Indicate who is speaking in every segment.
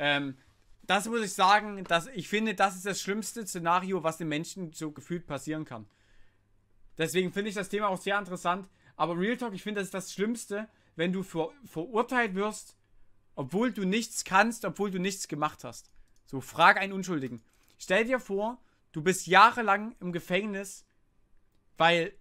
Speaker 1: Ähm, das muss ich sagen, dass ich finde, das ist das schlimmste Szenario, was den Menschen so gefühlt passieren kann. Deswegen finde ich das Thema auch sehr interessant. Aber Real Talk, ich finde, das ist das Schlimmste, wenn du ver verurteilt wirst, obwohl du nichts kannst, obwohl du nichts gemacht hast. So, frag einen Unschuldigen. Stell dir vor, du bist jahrelang im Gefängnis, weil,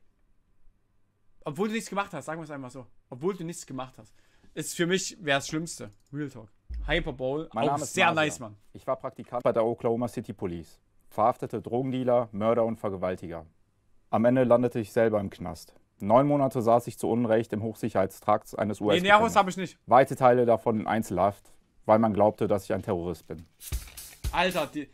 Speaker 1: obwohl du nichts gemacht hast, sagen wir es einfach so, obwohl du nichts gemacht hast, ist für mich wäre das Schlimmste. Real Talk. Hyperbowl,
Speaker 2: Mein
Speaker 1: auch
Speaker 2: Name ist
Speaker 1: sehr
Speaker 2: Masia.
Speaker 1: nice, Mann.
Speaker 2: Ich war Praktikant bei der Oklahoma City Police. Verhaftete Drogendealer, Mörder und Vergewaltiger. Am Ende landete ich selber im Knast. Neun Monate saß ich zu Unrecht im Hochsicherheitstrakt eines us
Speaker 1: Nee, Neros habe ich nicht.
Speaker 2: Weite Teile davon in Einzelhaft, weil man glaubte, dass ich ein Terrorist bin.
Speaker 1: Alter, die,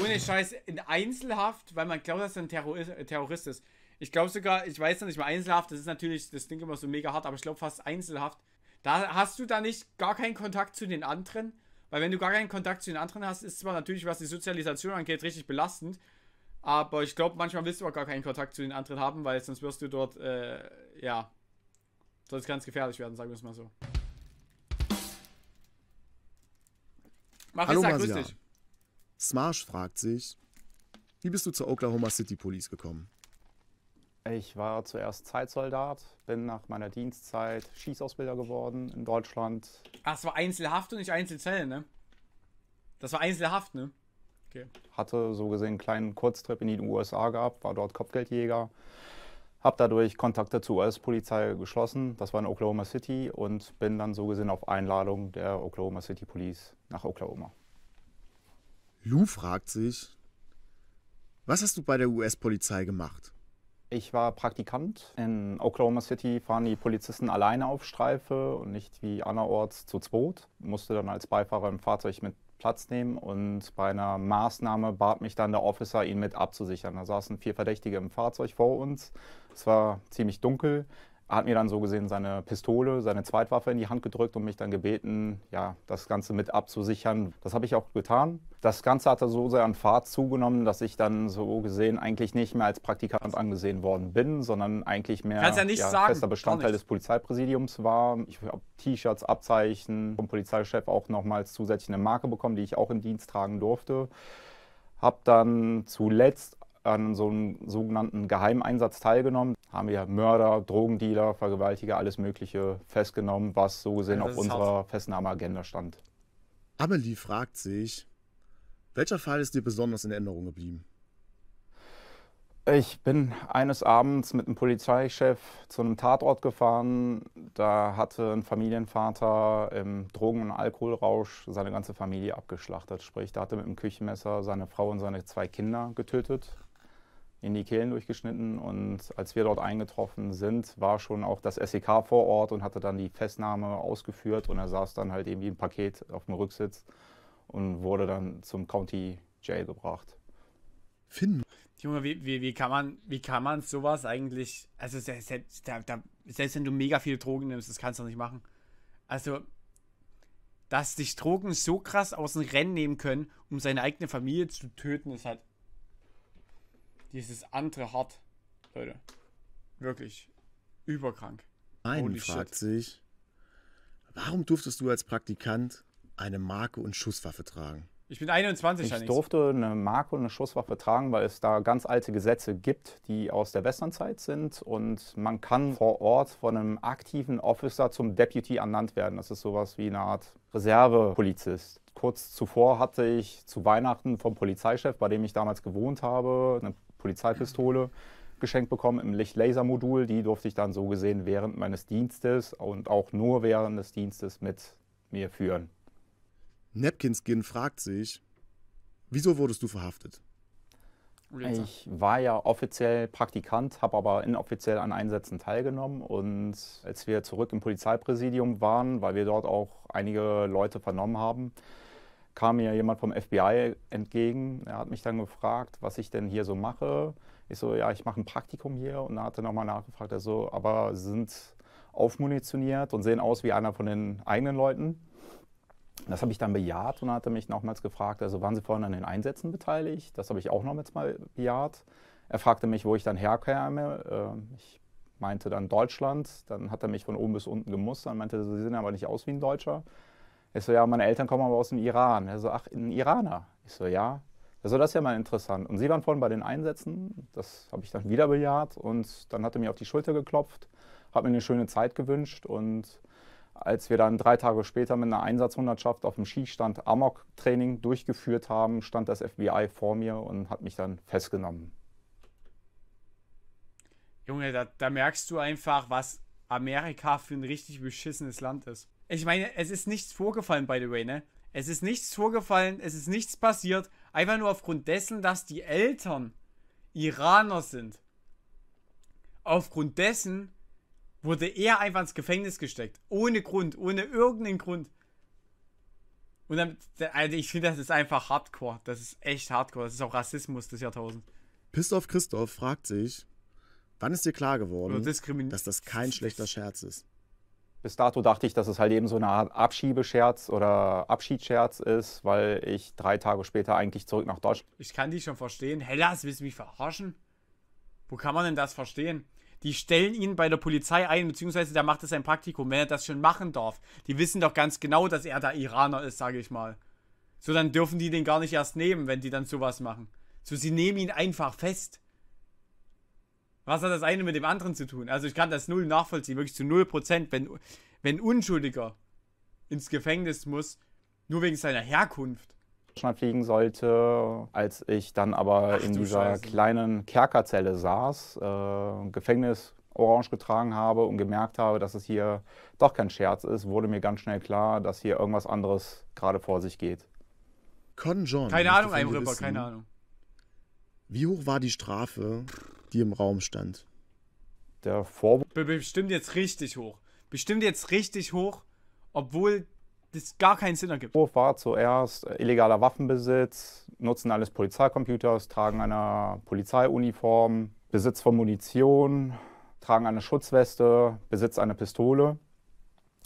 Speaker 1: ohne Scheiß in Einzelhaft, weil man glaubt, dass er ein Terrorist, äh, Terrorist ist. Ich glaube sogar, ich weiß noch nicht mal Einzelhaft, das ist natürlich, das klingt immer so mega hart, aber ich glaube fast Einzelhaft. Da hast du da nicht gar keinen Kontakt zu den anderen, weil wenn du gar keinen Kontakt zu den anderen hast, ist zwar natürlich, was die Sozialisation angeht, richtig belastend, aber ich glaube, manchmal willst du auch gar keinen Kontakt zu den anderen haben, weil sonst wirst du dort, äh, ja, sonst ganz gefährlich werden, sagen wir es mal so.
Speaker 3: Hallo
Speaker 1: Marissa, grüß
Speaker 3: Masia.
Speaker 1: dich.
Speaker 3: Smarsh fragt sich, wie bist du zur Oklahoma City Police gekommen?
Speaker 2: Ich war zuerst Zeitsoldat, bin nach meiner Dienstzeit Schießausbilder geworden in Deutschland.
Speaker 1: Ach, es war Einzelhaft und nicht Einzelzellen, ne? Das war Einzelhaft, ne? Okay.
Speaker 2: Hatte so gesehen einen kleinen Kurztrip in die USA gehabt, war dort Kopfgeldjäger. Habe dadurch Kontakte zur US-Polizei geschlossen, das war in Oklahoma City und bin dann so gesehen auf Einladung der Oklahoma City Police nach Oklahoma.
Speaker 3: Lou fragt sich, was hast du bei der US-Polizei gemacht?
Speaker 2: Ich war Praktikant. In Oklahoma City fahren die Polizisten alleine auf Streife und nicht wie anderorts zu zweit. Musste dann als Beifahrer im Fahrzeug mit Platz nehmen und bei einer Maßnahme bat mich dann der Officer, ihn mit abzusichern. Da saßen vier Verdächtige im Fahrzeug vor uns. Es war ziemlich dunkel. Hat mir dann so gesehen seine Pistole, seine Zweitwaffe in die Hand gedrückt und mich dann gebeten, ja, das Ganze mit abzusichern. Das habe ich auch getan. Das Ganze hatte so sehr an Fahrt zugenommen, dass ich dann so gesehen eigentlich nicht mehr als Praktikant angesehen worden bin, sondern eigentlich mehr
Speaker 1: ja sagen,
Speaker 2: fester Bestandteil des Polizeipräsidiums war. Ich habe T-Shirts, Abzeichen vom Polizeichef auch nochmals zusätzlich eine Marke bekommen, die ich auch in Dienst tragen durfte. Habe dann zuletzt an so einem sogenannten Geheimeinsatz teilgenommen. Haben wir Mörder, Drogendealer, Vergewaltiger, alles Mögliche festgenommen, was so gesehen
Speaker 1: Ja,
Speaker 2: auf unserer Festnahmeagenda stand.
Speaker 3: Amelie fragt sich, welcher Fall ist dir besonders in Erinnerung geblieben?
Speaker 2: Ich bin eines Abends mit einem Polizeichef zu einem Tatort gefahren. Da hatte ein Familienvater im Drogen- und Alkoholrausch seine ganze Familie abgeschlachtet. Sprich, der hatte mit dem Küchenmesser seine Frau und seine zwei Kinder getötet, in die Kehlen durchgeschnitten. Und als wir dort eingetroffen sind, war schon auch das SEK vor Ort und hatte dann die Festnahme ausgeführt. Und er saß dann halt eben wie ein Paket auf dem Rücksitz und wurde dann zum County Jail gebracht.
Speaker 3: Finn,
Speaker 1: Junge, wie, wie, wie kann man, wie kann man sowas eigentlich, also selbst, selbst, da, da, selbst wenn du mega viel Drogen nimmst, das kannst du nicht machen. Also, dass dich Drogen so krass aus dem Rennen nehmen können, um seine eigene Familie zu töten, ist halt dieses andere hart, Leute. Wirklich überkrank.
Speaker 3: Ein
Speaker 1: Holy
Speaker 3: fragt
Speaker 1: shit.
Speaker 3: sich, warum durftest du als Praktikant eine Marke und Schusswaffe tragen?
Speaker 1: Ich bin 21,
Speaker 2: Ich durfte eine Marke und eine Schusswaffe tragen, weil es da ganz alte Gesetze gibt, die aus der Westernzeit sind. Und man kann vor Ort von einem aktiven Officer zum Deputy ernannt werden. Das ist sowas wie eine Art Reservepolizist. Kurz zuvor hatte ich zu Weihnachten vom Polizeichef, bei dem ich damals gewohnt habe, eine Polizeipistole geschenkt bekommen im Licht-Laser-Modul. Die durfte ich dann so gesehen während meines Dienstes und auch nur während des Dienstes mit mir führen.
Speaker 3: Napkinskin fragt sich, wieso wurdest du verhaftet?
Speaker 2: Ich war ja offiziell Praktikant, habe aber inoffiziell an Einsätzen teilgenommen. Und als wir zurück im Polizeipräsidium waren, weil wir dort auch einige Leute vernommen haben, kam mir jemand vom FBI entgegen. Er hat mich dann gefragt, was ich denn hier so mache. Ich so, ja, ich mache ein Praktikum hier. Und er hatte nochmal nachgefragt, er so, aber sind aufmunitioniert und sehen aus wie einer von den eigenen Leuten. Das habe ich dann bejaht und hat er mich nochmals gefragt, also waren Sie vorhin an den Einsätzen beteiligt? Das habe ich auch nochmals mal bejaht. Er fragte mich, wo ich dann herkäme. Ähm, Ich meinte dann Deutschland. Dann hat er mich von oben bis unten gemustert und meinte, Sie sehen aber nicht aus wie ein Deutscher. Ich so, ja, meine Eltern kommen aber aus dem Iran. Er so, ach, ein Iraner. Ich so, ja. Also das ist ja mal interessant. Und Sie waren vorhin bei den Einsätzen, das habe ich dann wieder bejaht und dann hat er mir auf die Schulter geklopft, hat mir eine schöne Zeit gewünscht und als wir dann drei Tage später mit einer Einsatzhundertschaft auf dem Skistand Amok-Training durchgeführt haben, stand das FBI vor mir und hat mich dann festgenommen.
Speaker 1: Junge, da, da merkst du einfach, was Amerika für ein richtig beschissenes Land ist. Ich meine, es ist nichts vorgefallen, by the way, ne? Es ist nichts vorgefallen, es ist nichts passiert. Einfach nur aufgrund dessen, dass die Eltern Iraner sind. Aufgrund dessen wurde er einfach ins Gefängnis gesteckt. Ohne Grund, ohne irgendeinen Grund. Und dann, also ich finde, das ist einfach Hardcore. Das ist echt Hardcore. Das ist auch Rassismus des Jahrtausends.
Speaker 3: Pistorf Christoph fragt sich, wann ist dir klar geworden, dass das kein schlechter Scherz ist?
Speaker 2: Bis dato dachte ich, dass es halt eben so eine Art Abschiebescherz oder Abschiedsscherz ist, weil ich drei Tage später eigentlich zurück nach Deutschland.
Speaker 1: Ich kann die schon verstehen. Hellas, willst du mich verarschen? Wo kann man denn das verstehen? Die stellen ihn bei der Polizei ein, beziehungsweise der macht es ein Praktikum, wenn er das schon machen darf. Die wissen doch ganz genau, dass er der Iraner ist, sage ich mal. So, dann dürfen die den gar nicht erst nehmen, wenn die dann sowas machen. So, sie nehmen ihn einfach fest. Was hat das eine mit dem anderen zu tun? Also ich kann das null nachvollziehen, wirklich zu null Prozent, wenn, wenn Unschuldiger ins Gefängnis muss, nur wegen seiner Herkunft.
Speaker 2: fliegen sollte, als ich dann aber Ach, in dieser Scheiße. kleinen Kerkerzelle saß, äh, Gefängnis orange getragen habe und gemerkt habe, dass es hier doch kein Scherz ist, wurde mir ganz schnell klar, dass hier irgendwas anderes gerade vor sich geht.
Speaker 3: Con John.
Speaker 1: Keine Ahnung, ein Ripper, keine Ahnung.
Speaker 3: Wie hoch war die Strafe, die im Raum stand?
Speaker 2: Der Vorwurf.
Speaker 1: Bestimmt jetzt richtig hoch. Bestimmt jetzt richtig hoch, obwohl das gar keinen Sinn ergibt.
Speaker 2: Vorwurf war zuerst illegaler Waffenbesitz, Nutzen eines Polizeicomputers, Tragen einer Polizeiuniform, Besitz von Munition, Tragen einer Schutzweste, Besitz einer Pistole.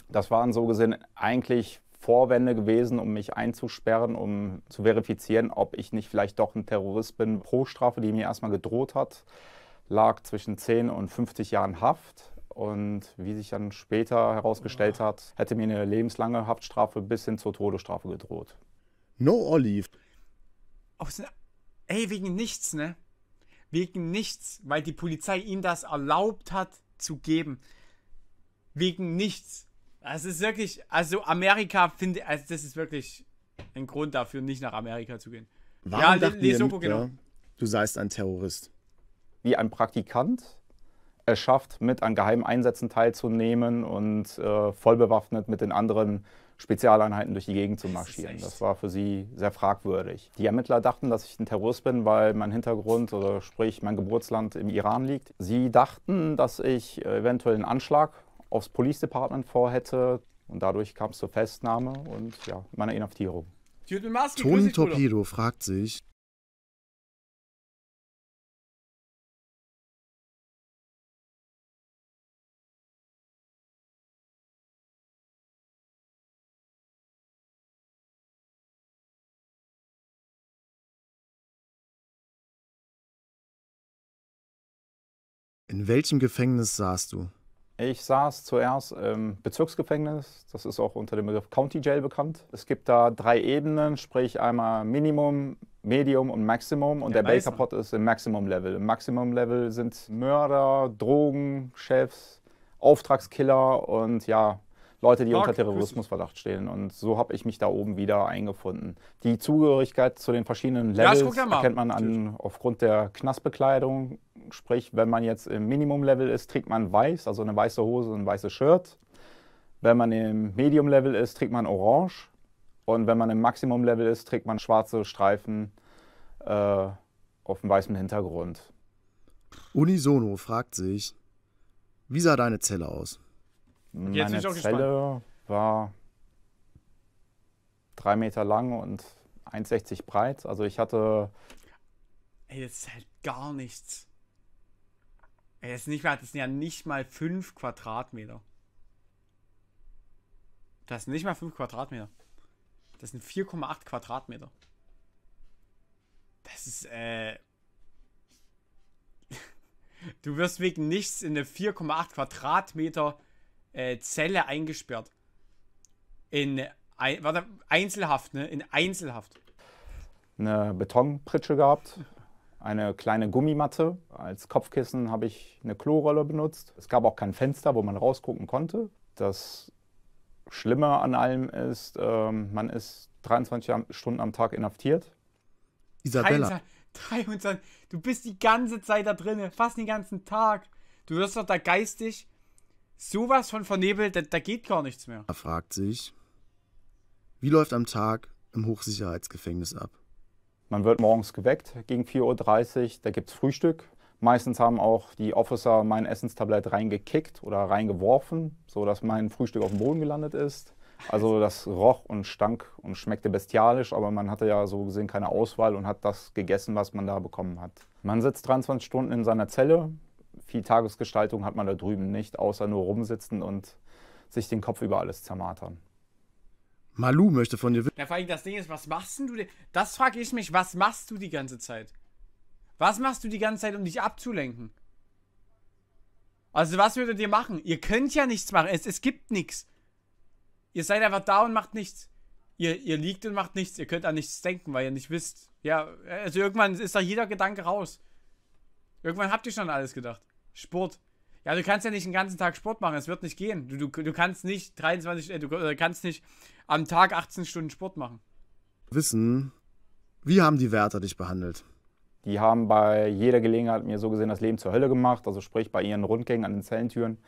Speaker 2: Das waren so gesehen eigentlich Vorwände gewesen, um mich einzusperren, um zu verifizieren, ob ich nicht vielleicht doch ein Terrorist bin. Pro Strafe, die mir erstmal gedroht hat, lag zwischen 10 und 50 Jahren Haft. Und wie sich dann später herausgestellt hat, hätte mir eine lebenslange Haftstrafe bis hin zur Todesstrafe gedroht.
Speaker 3: No Olive.
Speaker 1: Aus, ey, wegen nichts, ne? Wegen nichts, weil die Polizei ihm das erlaubt hat zu geben. Wegen nichts. Das ist wirklich, also Amerika finde, also das ist wirklich ein Grund dafür, nicht nach Amerika zu gehen.
Speaker 3: Warum ja, Lesoko, genau. Du seist ein Terrorist.
Speaker 2: Wie ein Praktikant es schafft, mit an geheimen Einsätzen teilzunehmen und äh, vollbewaffnet mit den anderen Spezialeinheiten durch die Gegend zu marschieren. Das, das, war für sie sehr fragwürdig. Die Ermittler dachten, dass ich ein Terrorist bin, weil mein Hintergrund oder sprich mein Geburtsland im Iran liegt. Sie dachten, dass ich eventuell einen Anschlag aufs Police Department vorhätte. Und dadurch kam es zur Festnahme und ja, meiner Inhaftierung.
Speaker 3: Tony Torpedo fragt sich, In welchem Gefängnis saßt du?
Speaker 2: Ich saß zuerst im Bezirksgefängnis, das ist auch unter dem Begriff County Jail bekannt. Es gibt da drei Ebenen, sprich einmal Minimum, Medium und Maximum und ja, der Baker Pot ist im Maximum Level. Im Maximum Level sind Mörder, Drogenchefs, Auftragskiller und ja, Leute, die Mark, unter Terrorismusverdacht stehen. Und so habe ich mich da oben wieder eingefunden. Die Zugehörigkeit zu den verschiedenen Levels ja, erkennt man an, aufgrund der Knastbekleidung. Sprich, wenn man jetzt im Minimum-Level ist, trägt man weiß, also eine weiße Hose und ein weißes Shirt. Wenn man im Medium-Level ist, trägt man orange. Und wenn man im Maximum-Level ist, trägt man schwarze Streifen äh, auf einem weißen Hintergrund.
Speaker 3: Unisono fragt sich, wie sah deine Zelle aus?
Speaker 2: Jetzt Meine Zelle war drei Meter lang und 1,60 breit. Also ich hatte.
Speaker 1: Ey, das ist halt gar nichts. Ey, das, nicht mal, das sind ja nicht mal 5 Quadratmeter. Das sind nicht mal 5 Quadratmeter. Das sind 4,8 Quadratmeter. Das ist, äh. du wirst wegen nichts in eine 4,8 Quadratmeter äh, Zelle eingesperrt. In Ein, warte, Einzelhaft, ne? In Einzelhaft.
Speaker 2: Eine Betonpritsche gehabt, eine kleine Gummimatte. Als Kopfkissen habe ich eine Klorolle benutzt. Es gab auch kein Fenster, wo man rausgucken konnte. Das Schlimme an allem ist, ähm, man ist 23 am- Stunden am Tag inhaftiert.
Speaker 3: Isabella,
Speaker 1: 23, 23, du bist die ganze Zeit da drinne, fast den ganzen Tag. Du wirst doch da geistig sowas von vernebelt, da, da geht gar nichts mehr.
Speaker 3: fragt sich, wie läuft am Tag im Hochsicherheitsgefängnis ab?
Speaker 2: Man wird morgens geweckt gegen 4.30 Uhr, da gibt es Frühstück. Meistens haben auch die Officer mein Essenstablett reingekickt oder reingeworfen, sodass mein Frühstück auf dem Boden gelandet ist. Also das roch und stank und schmeckte bestialisch, aber man hatte ja so gesehen keine Auswahl und hat das gegessen, was man da bekommen hat. Man sitzt 23 Stunden in seiner Zelle. Viel Tagesgestaltung hat man da drüben nicht, außer nur rumsitzen und sich den Kopf über alles zermartern.
Speaker 3: Malu möchte von dir wissen,
Speaker 1: Ja, vor allem das Ding ist, was machst denn du denn? Das frage ich mich, was machst du die ganze Zeit? Was machst du die ganze Zeit, um dich abzulenken? Also, was würdet ihr machen? Ihr könnt ja nichts machen. Es, es gibt nichts. Ihr seid einfach da und macht nichts. Ihr, ihr liegt und macht nichts. Ihr könnt an nichts denken, weil ihr nicht wisst. Ja, also irgendwann ist da jeder Gedanke raus. Irgendwann habt ihr schon alles gedacht. Sport. Ja, du kannst ja nicht den ganzen Tag Sport machen. Es wird nicht gehen. Du, du, du kannst nicht 23, äh, du äh, kannst nicht am Tag 18 Stunden Sport machen.
Speaker 3: wissen, wie haben die Wärter dich behandelt?
Speaker 2: Die haben bei jeder Gelegenheit mir so gesehen das Leben zur Hölle gemacht. Also sprich bei ihren Rundgängen an den Zellentüren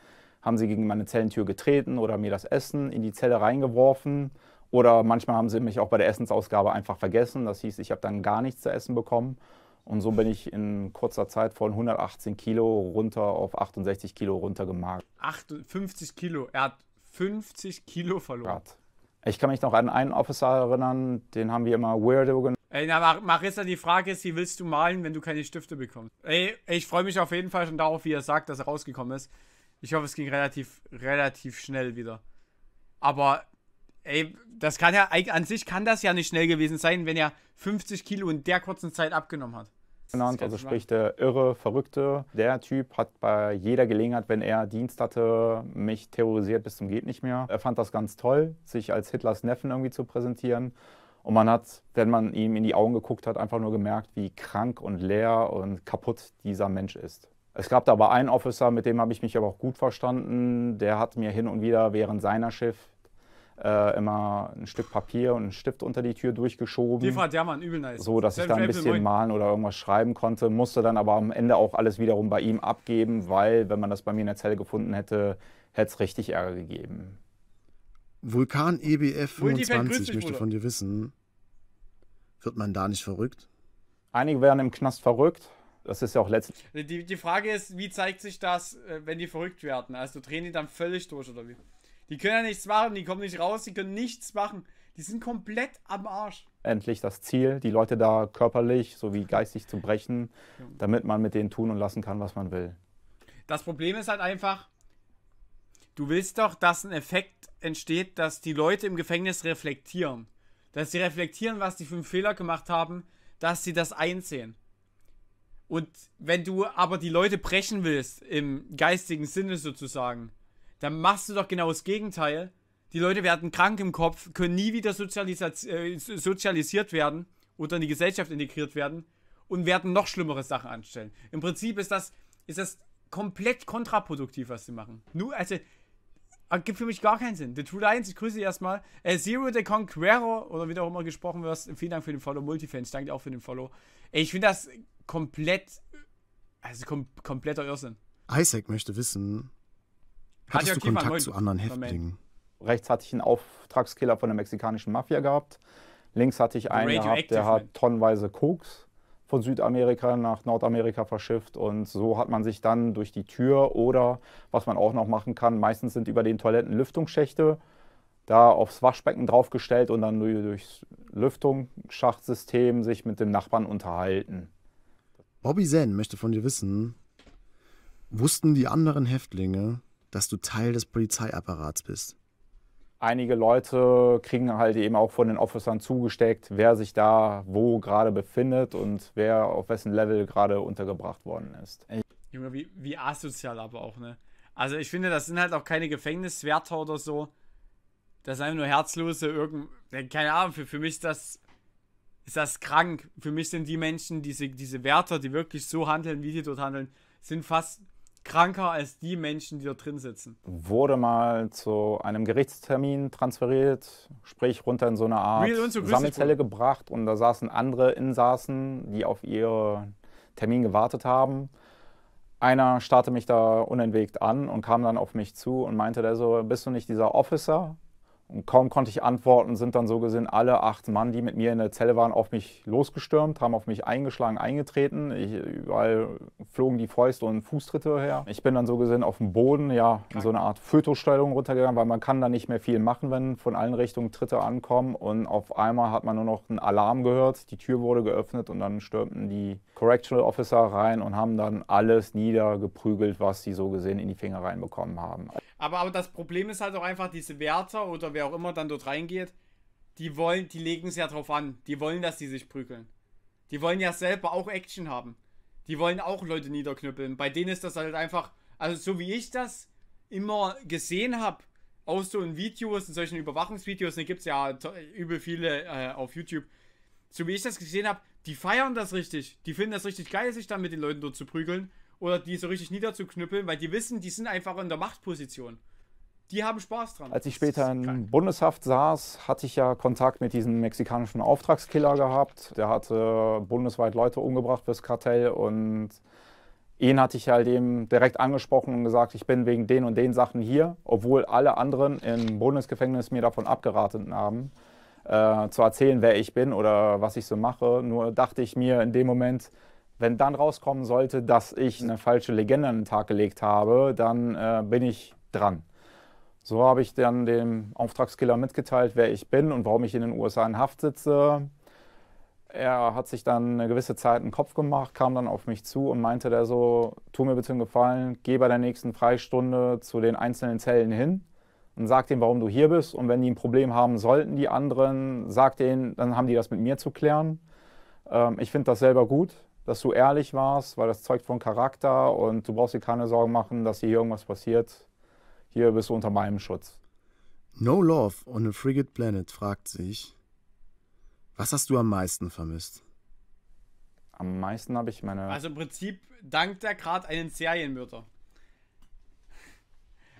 Speaker 2: haben sie gegen meine Zellentür getreten oder mir das Essen in die Zelle reingeworfen. Oder manchmal haben sie mich auch bei der Essensausgabe einfach vergessen. Das hieß, ich habe dann gar nichts zu essen bekommen. Und so bin ich in kurzer Zeit von 118 Kilo runter auf 68 Kilo runtergemagert.
Speaker 1: 58 Kilo. Er hat 50 Kilo verloren.
Speaker 2: Ich kann mich noch an einen Officer erinnern, den haben wir immer Weirdo genannt.
Speaker 1: Ey, na, Mar- Marissa, die Frage ist, wie willst du malen, wenn du keine Stifte bekommst? Ey, ich freue mich auf jeden Fall schon darauf, wie er sagt, dass er rausgekommen ist. Ich hoffe, es ging relativ, relativ schnell wieder. Aber, ey, das kann ja, an sich kann das ja nicht schnell gewesen sein, wenn er 50 Kilo in der kurzen Zeit abgenommen hat.
Speaker 2: Genannt, also sprich der irre, verrückte. Der Typ hat bei jeder Gelegenheit, wenn er Dienst hatte, mich terrorisiert bis zum geht nicht mehr. Er fand das ganz toll, sich als Hitlers Neffen irgendwie zu präsentieren. Und man hat, wenn man ihm in die Augen geguckt hat, einfach nur gemerkt, wie krank und leer und kaputt dieser Mensch ist. Es gab da aber einen Officer, mit dem habe ich mich aber auch gut verstanden. Der hat mir hin und wieder während seiner Schiff äh, immer ein Stück Papier und einen Stift unter die Tür durchgeschoben
Speaker 1: Die Fahrt, ja, Mann, übel nice.
Speaker 2: so dass ich da ein bisschen malen oder irgendwas schreiben konnte, musste dann aber am Ende auch alles wiederum bei ihm abgeben, weil wenn man das bei mir in der Zelle gefunden hätte, hätte es richtig Ärger gegeben.
Speaker 3: Vulkan EBF
Speaker 1: Multifan, grüß
Speaker 3: 25
Speaker 1: dich,
Speaker 3: möchte von dir wissen, wird man da nicht verrückt?
Speaker 2: Einige werden im Knast verrückt. Das ist ja auch letztlich
Speaker 1: Die, die Frage ist, wie zeigt sich das, äh, wenn die verrückt werden? Also drehen die dann völlig durch oder wie? Die können ja nichts machen, die kommen nicht raus, die können nichts machen. Die sind komplett am Arsch.
Speaker 2: das Ziel, die Leute da körperlich sowie geistig zu brechen, damit man mit denen tun und lassen kann, was man will.
Speaker 1: Das Problem ist halt einfach, du willst doch, dass ein Effekt entsteht, dass die Leute im Gefängnis reflektieren. Dass sie reflektieren, was die für einen Fehler gemacht haben, dass sie das einsehen. Und wenn du aber die Leute brechen willst, im geistigen Sinne sozusagen, dann machst du doch genau das Gegenteil. Die Leute werden krank im Kopf, können nie wieder sozialisiert, äh, sozialisiert werden oder in die Gesellschaft integriert werden und werden noch schlimmere Sachen anstellen. Im Prinzip ist das, ist das komplett kontraproduktiv, was sie machen. Nur, also, äh, gibt für mich gar keinen Sinn. The True Lions, ich grüße dich erstmal. Äh, Zero the Conqueror, oder wie du auch immer gesprochen wirst, vielen Dank für den Follow. Multifans, danke dir auch für den Follow. Ey, ich finde das komplett, also kom kompletter Irrsinn.
Speaker 3: Isaac möchte wissen, Hattest du
Speaker 1: Kiefer,
Speaker 3: Kontakt zu anderen. Häftlingen?
Speaker 2: Rechts hatte ich einen Auftragskiller von der mexikanischen Mafia gehabt. Links hatte ich einen gehabt, der hat
Speaker 1: Man.
Speaker 2: tonnenweise Koks von Südamerika nach Nordamerika verschifft. Und so hat man sich dann durch die Tür oder, was man auch noch machen kann, meistens sind über den Toiletten Lüftungsschächte, da aufs Waschbecken draufgestellt und dann durch- durchs Lüftungsschachtsystem sich mit dem Nachbarn unterhalten.
Speaker 3: Bobby Zen möchte von dir wissen, wussten die anderen Häftlinge, dass du Teil des Polizeiapparats bist?
Speaker 2: einige Leute kriegen halt eben auch von den Officern zugesteckt, wer sich da wo gerade befindet und wer auf wessen Level gerade untergebracht worden ist.
Speaker 1: Junge, wie, wie asozial aber auch, ne? Also ich finde, das sind halt auch keine Gefängniswärter oder so. Das ist einfach nur herzlose, irgend, keine Ahnung, für, für mich ist das, ist das krank. Für mich sind die Menschen, diese, diese Wärter, die wirklich so handeln, wie die dort handeln, sind fast kranker als die Menschen, die dort drin sitzen.
Speaker 2: Wurde mal zu einem Gerichtstermin transferiert, sprich runter in so eine Art
Speaker 1: so,
Speaker 2: Sammelzelle gebracht und da saßen andere Insassen, die auf ihren Termin gewartet haben. Einer starrte mich da unentwegt an und kam dann auf mich zu und meinte der so, bist du nicht dieser Officer? Und kaum konnte ich antworten, sind dann so gesehen alle acht Mann, die mit mir in der Zelle waren, auf mich losgestürmt, haben auf mich eingeschlagen, eingetreten. Ich, überall flogen die Fäuste und Fußtritte her. Ich bin dann so gesehen auf dem Boden, ja, in so eine Art Fötusstellung runtergegangen, weil man kann da nicht mehr viel machen, wenn von allen Richtungen Tritte ankommen. Und auf einmal hat man nur noch einen Alarm gehört, die Tür wurde geöffnet und dann stürmten die Correctional Officer rein und haben dann alles niedergeprügelt, was sie so gesehen in die Finger reinbekommen haben.
Speaker 1: Aber, aber das Problem ist halt auch einfach, diese Wärter oder wer auch immer dann dort reingeht, die wollen, die legen es ja drauf an. Die wollen, dass die sich prügeln. Die wollen ja selber auch Action haben. Die wollen auch Leute niederknüppeln. Bei denen ist das halt einfach, also so wie ich das immer gesehen habe, aus so in Videos, in solchen Überwachungsvideos, da gibt es ja übel viele äh, auf YouTube. So wie ich das gesehen habe, die feiern das richtig. Die finden das richtig geil, sich dann mit den Leuten dort zu prügeln. Oder die so richtig niederzuknüppeln, weil die wissen, die sind einfach in der Machtposition. Die haben Spaß dran.
Speaker 2: Als ich später in. Bundeshaft saß, hatte ich ja Kontakt mit diesem mexikanischen Auftragskiller gehabt. Der hatte bundesweit Leute umgebracht fürs Kartell und ihn hatte ich halt eben direkt angesprochen und gesagt, ich bin wegen den und den Sachen hier, obwohl alle anderen im Bundesgefängnis mir davon abgeraten haben, äh, zu erzählen, wer ich bin oder was ich so mache. Nur dachte ich mir in dem Moment, wenn dann rauskommen sollte, dass ich eine falsche Legende an den Tag gelegt habe, dann äh, bin ich dran. So habe ich dann dem Auftragskiller mitgeteilt, wer ich bin und warum ich in den USA in Haft sitze. Er hat sich dann eine gewisse Zeit einen Kopf gemacht, kam dann auf mich zu und meinte der so, tu mir bitte einen Gefallen, geh bei der nächsten Freistunde zu den einzelnen Zellen hin und sag denen, warum du hier bist. Und wenn die ein Problem haben sollten, die anderen, sag denen, dann haben die das mit mir zu klären. Ähm, ich finde das selber gut, dass du ehrlich warst, weil das zeugt von Charakter und du brauchst dir keine Sorgen machen, dass hier irgendwas passiert. Hier bist du unter meinem Schutz.
Speaker 3: No Love on a Frigate Planet fragt sich, was hast du am meisten vermisst?
Speaker 2: Am meisten habe ich meine.
Speaker 1: Also im Prinzip dankt er gerade einen Serienmörder.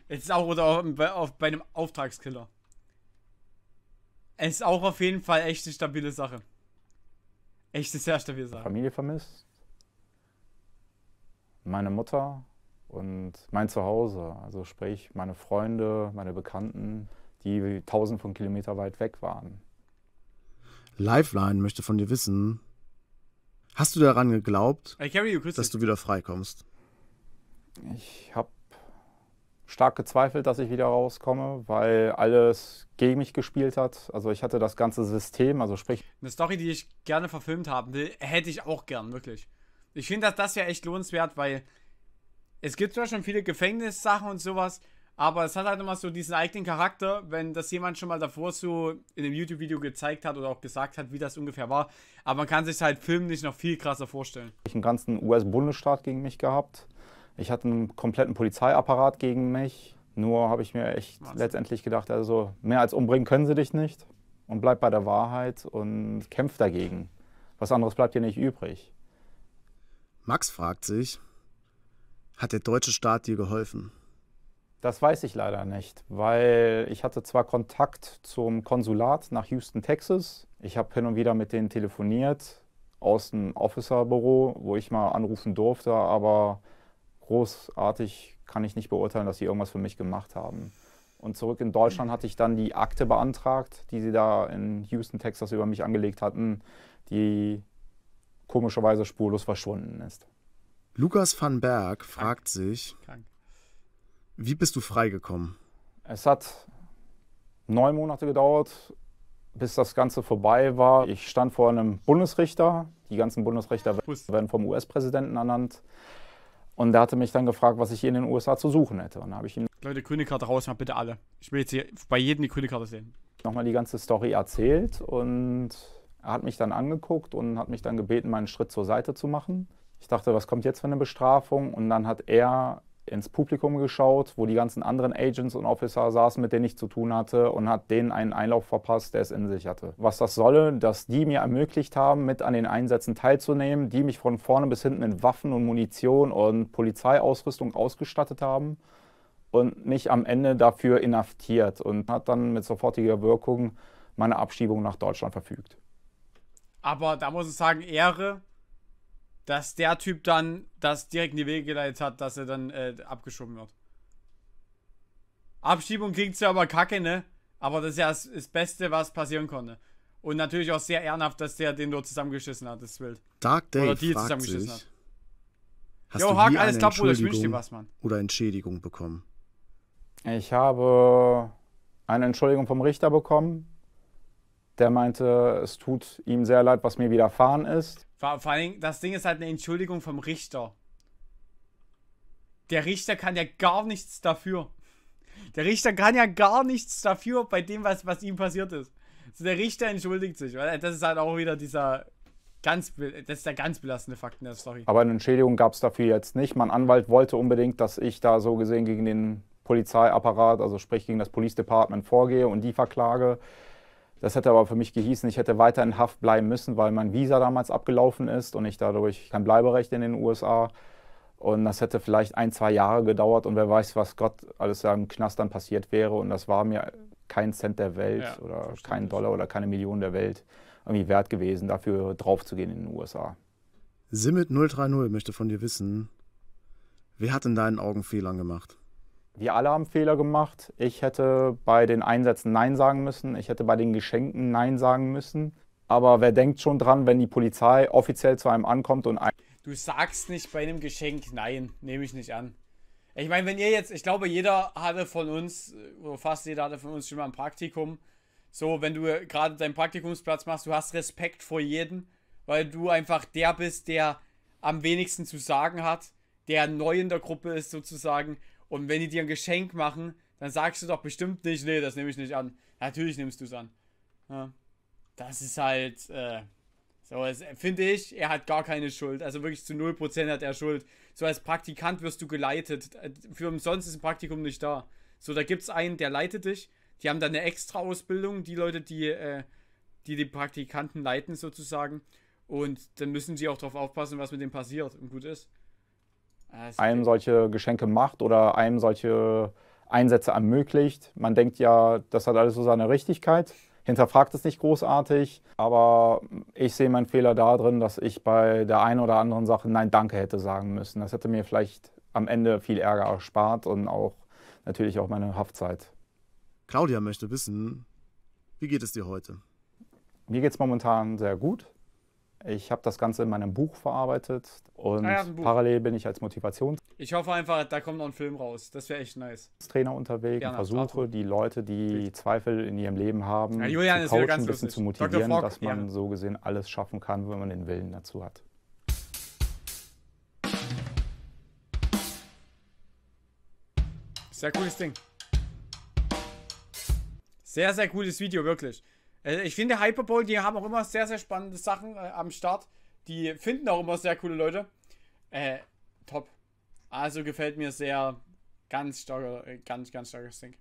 Speaker 1: Es ist auch oder auch bei, auf, bei einem Auftragskiller. Es ist auch auf jeden Fall echt eine stabile Sache. Echt eine sehr stabile Sache.
Speaker 2: Familie vermisst, meine Mutter und mein Zuhause. Also sprich meine Freunde, meine Bekannten, die tausend von Kilometer weit weg waren.
Speaker 3: Lifeline möchte von dir wissen, hast du daran geglaubt, dass du wieder freikommst?
Speaker 2: Ich habe stark gezweifelt, dass ich wieder rauskomme, weil alles gegen mich gespielt hat. Also ich hatte das ganze System, also sprich
Speaker 1: Eine Story, die ich gerne verfilmt haben will, hätte ich auch gern, wirklich. Ich finde, dass das ja echt lohnenswert, weil es gibt zwar schon viele Gefängnissachen und sowas, aber es hat halt immer so diesen eigenen Charakter, wenn das jemand schon mal davor so in einem YouTube-Video gezeigt hat oder auch gesagt hat, wie das ungefähr war. Aber man kann sich halt filmlich noch viel krasser vorstellen.
Speaker 2: ich einen ganzen US-Bundesstaat gegen mich gehabt. Ich hatte einen kompletten Polizeiapparat gegen mich. Nur habe ich mir echt
Speaker 1: Wahnsinn.
Speaker 2: letztendlich gedacht, also mehr als umbringen können sie dich nicht. Und bleib bei der Wahrheit und kämpf dagegen. Was anderes bleibt dir nicht übrig.
Speaker 3: Max fragt sich, hat der deutsche Staat dir geholfen?
Speaker 2: Das weiß ich leider nicht, weil ich hatte zwar Kontakt zum Konsulat nach Houston, Texas. Ich habe hin und wieder mit denen telefoniert aus dem Officerbüro, wo ich mal anrufen durfte, aber großartig kann ich nicht beurteilen, dass sie irgendwas für mich gemacht haben. Und zurück in Deutschland hatte ich dann die Akte beantragt, die sie da in Houston, Texas über mich angelegt hatten, die komischerweise spurlos verschwunden ist.
Speaker 3: Lukas van Berg fragt sich,
Speaker 1: Krank.
Speaker 3: wie bist du freigekommen?
Speaker 2: Es hat neun Monate gedauert, bis das Ganze vorbei war. Ich stand vor einem Bundesrichter. Die ganzen Bundesrichter werden vom US-Präsidenten ernannt. Und der hatte mich dann gefragt, was ich hier in den USA zu suchen hätte. Und habe ich ihm
Speaker 1: Leute, grüne Karte raus, mal bitte alle. Ich will jetzt hier bei jedem die grüne Karte sehen.
Speaker 2: nochmal die ganze Story erzählt. Und er hat mich dann angeguckt und hat mich dann gebeten, meinen Schritt zur Seite zu machen. Ich dachte, was kommt jetzt für eine Bestrafung? Und dann hat er ins Publikum geschaut, wo die ganzen anderen Agents und Officer saßen, mit denen ich zu tun hatte und hat denen einen Einlauf verpasst, der es in sich hatte. Was das solle, dass die mir ermöglicht haben, mit an den Einsätzen teilzunehmen, die mich von vorne bis hinten mit Waffen und Munition und Polizeiausrüstung ausgestattet haben und mich am Ende dafür inhaftiert und hat dann mit sofortiger Wirkung meine Abschiebung nach Deutschland verfügt.
Speaker 1: Aber da muss ich sagen, Ehre, dass der Typ dann das direkt in die Wege geleitet hat, dass er dann äh, abgeschoben wird. Abschiebung klingt zwar aber kacke, ne? Aber das ist ja das, das, Beste, was passieren konnte. Und natürlich auch sehr ehrenhaft, dass der den dort zusammengeschissen hat, das ist wild.
Speaker 3: Dark Day Oder die zusammengeschissen sich, hat.
Speaker 1: Hast jo, du Hack, alles klar, Bruder, ich wünsche dir was, Mann.
Speaker 3: Oder Entschädigung bekommen?
Speaker 2: Ich habe eine Entschuldigung vom Richter bekommen. Der meinte, es tut ihm sehr leid, was mir widerfahren ist.
Speaker 1: Vor, vor allem, das Ding ist halt eine Entschuldigung vom Richter. Der Richter kann ja gar nichts dafür. Der Richter kann ja gar nichts dafür bei dem, was, was ihm passiert ist. Also der Richter entschuldigt sich. Weil das ist halt auch wieder dieser ganz, das ist der ganz belastende Fakt in der Story.
Speaker 2: Aber eine Entschädigung gab es dafür jetzt nicht. Mein Anwalt wollte unbedingt, dass ich da so gesehen gegen den Polizeiapparat, also sprich gegen das Police Department vorgehe und die verklage. Das hätte aber für mich gehießen, ich hätte weiter in Haft bleiben müssen, weil mein Visa damals abgelaufen ist und ich dadurch kein Bleiberecht in den USA. Und das hätte vielleicht ein, zwei Jahre gedauert und wer weiß, was Gott alles im Knast dann passiert wäre. Und das war mir kein Cent der Welt ja, oder kein Dollar oder keine Million der Welt irgendwie wert gewesen, dafür draufzugehen in den USA.
Speaker 3: Simit 030 möchte von dir wissen, wer hat in deinen Augen Fehlern gemacht?
Speaker 2: Wir alle haben Fehler gemacht. Ich hätte bei den Einsätzen Nein sagen müssen. Ich hätte bei den Geschenken Nein sagen müssen. Aber wer denkt schon dran, wenn die Polizei offiziell zu einem ankommt und ein
Speaker 1: Du sagst nicht bei einem Geschenk Nein, nehme ich nicht an. Ich meine, wenn ihr jetzt, ich glaube, jeder hatte von uns, oder fast jeder hatte von uns schon mal ein Praktikum. So, wenn du gerade deinen Praktikumsplatz machst, du hast Respekt vor jedem, weil du einfach der bist, der am wenigsten zu sagen hat, der neu in der Gruppe ist sozusagen und wenn die dir ein Geschenk machen, dann sagst du doch bestimmt nicht, nee, das nehme ich nicht an. Natürlich nimmst du es an. Ja. Das ist halt, äh, so, finde ich, er hat gar keine Schuld. Also wirklich zu 0% hat er Schuld. So als Praktikant wirst du geleitet. Für umsonst ist ein Praktikum nicht da. So, da gibt es einen, der leitet dich. Die haben dann eine extra Ausbildung, die Leute, die, äh, die die Praktikanten leiten sozusagen. Und dann müssen sie auch darauf aufpassen, was mit dem passiert und gut ist.
Speaker 2: Ah, einem solche Geschenke macht oder einem solche Einsätze ermöglicht. Man denkt ja, das hat alles so seine Richtigkeit, hinterfragt es nicht großartig, aber ich sehe meinen Fehler darin, dass ich bei der einen oder anderen Sache Nein, danke hätte sagen müssen. Das hätte mir vielleicht am Ende viel Ärger erspart und auch natürlich auch meine Haftzeit.
Speaker 3: Claudia möchte wissen, wie geht es dir heute?
Speaker 2: Mir geht es momentan sehr gut. Ich habe das Ganze in meinem Buch verarbeitet und ah ja, Buch. parallel bin ich als Motivation.
Speaker 1: Ich hoffe einfach, da kommt noch ein Film raus. Das wäre echt nice.
Speaker 2: Trainer unterwegs und versuche die Leute, die Zweifel in ihrem Leben haben, ja, zu coachen, ein bisschen zu motivieren, dass man ja. so gesehen alles schaffen kann, wenn man den Willen dazu hat.
Speaker 1: Sehr cooles Ding. Sehr, sehr cooles Video, wirklich. Äh, ich finde Hyperbowl, die haben auch immer sehr, sehr spannende Sachen äh, am Start. Die finden auch immer sehr coole Leute. Äh, top. Also gefällt mir sehr ganz starker, äh, ganz, ganz starkes Ding.